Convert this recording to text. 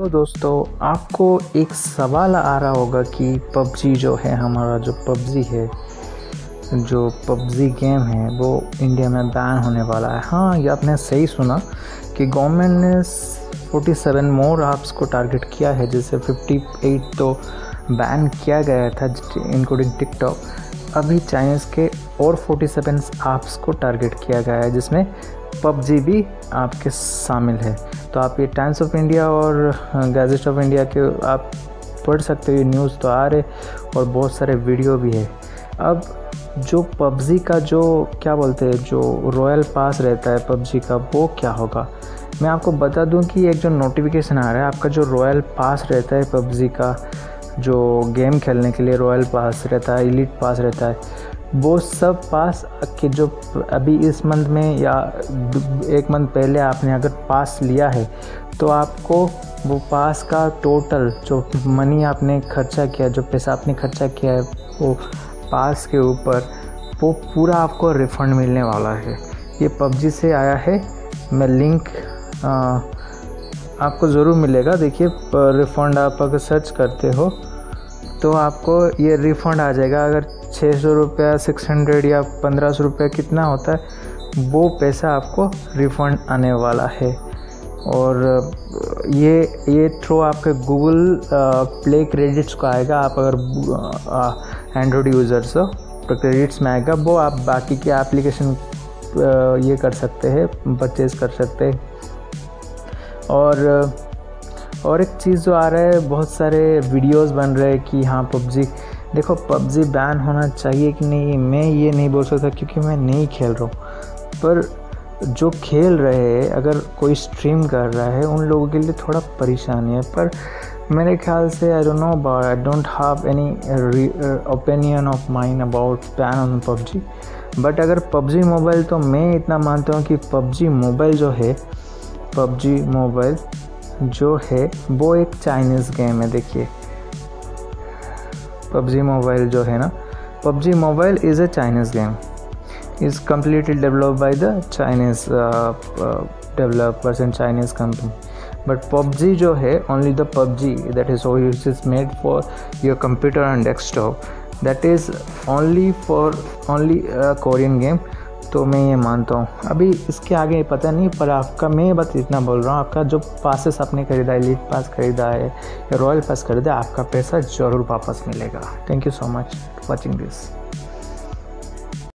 तो दोस्तों, आपको एक सवाल आ रहा होगा कि पबजी जो है, हमारा जो पबजी है, जो पबजी गेम है, वो इंडिया में बैन होने वाला है। हाँ ये आपने सही सुना कि गवर्नमेंट ने 47 मोर ऐप्स को टारगेट किया है, जैसे 58 तो बैन किया गया था इंक्लूडिंग टिकटॉक अभी चाइनीज़ के और 47 ऐप्स को टारगेट किया गया है, जिसमें पबजी भी आपके शामिल है। तो आप ये टाइम्स ऑफ़ इंडिया और गैजेट ऑफ़ इंडिया के आप पढ़ सकते हो, ये न्यूज़ तो आ रहे और बहुत सारे वीडियो भी है। अब जो पबजी का जो, क्या बोलते हैं, जो रॉयल पास रहता है पबजी का, वो क्या होगा? मैं आपको बता दूँ कि एक जो नोटिफिकेशन आ रहा है, आपका जो रॉयल पास रहता है पबजी का, जो गेम खेलने के लिए रॉयल पास रहता है इलीट पास रहता है वो सब पास के जो अभी इस मंथ में या एक मंथ पहले आपने अगर पास लिया है तो आपको वो पास का टोटल जो मनी आपने खर्चा किया जो पैसा आपने खर्चा किया है वो पास के ऊपर वो पूरा आपको रिफ़ंड मिलने वाला है। ये पबजी से आया है। मैं लिंक आ, आपको ज़रूर मिलेगा। देखिए रिफ़ंड आप अगर सर्च करते हो तो आपको ये रिफ़ंड आ जाएगा। अगर छः सौ रुपया, सिक्स हंड्रेड या पंद्रह सौ रुपया कितना होता है, वो पैसा आपको रिफ़ंड आने वाला है। और, ये ये थ्रू आपके गूगल प्ले क्रेडिट्स को आएगा, आप अगर एंड्रॉयड यूज़र्स हो तो क्रेडिट्स में आएगा, वो आप बाकी के एप्लीकेशन ये कर सकते हैं परचेज़ कर सकते हैं। और और एक चीज़ जो आ रहा है, बहुत सारे वीडियोस बन रहे हैं कि हाँ पबजी देखो, पबजी बैन होना चाहिए कि नहीं, मैं ये नहीं बोल सकता क्योंकि मैं नहीं खेल रहा हूँ। पर जो खेल रहे हैं, अगर कोई स्ट्रीम कर रहा है, उन लोगों के लिए थोड़ा परेशानी है। पर मेरे ख्याल से I don't know about I don't have any opinion of mind about ban on PUBG. But अगर पबजी मोबाइल तो मैं इतना मानता हूँ कि पबजी मोबाइल जो है, पबजी मोबाइल जो है, वो एक चाइनीज़ गेम है, देखिए। पबजी मोबाइल जो है ना, PUBG mobile is a Chinese game is completely develop by the Chinese developers and Chinese company but PUBG जो है only the PUBG that is is made for your computer and desktop that is only for only Korean game तो मैं ये मानता हूँ। अभी इसके आगे पता नहीं, पर आपका, मैं बस इतना बोल रहा हूँ, आपका जो पासेस आपने खरीदा है लीड पास खरीदा है या रॉयल पास खरीदा है, आपका पैसा ज़रूर वापस मिलेगा। Thank you so much watching this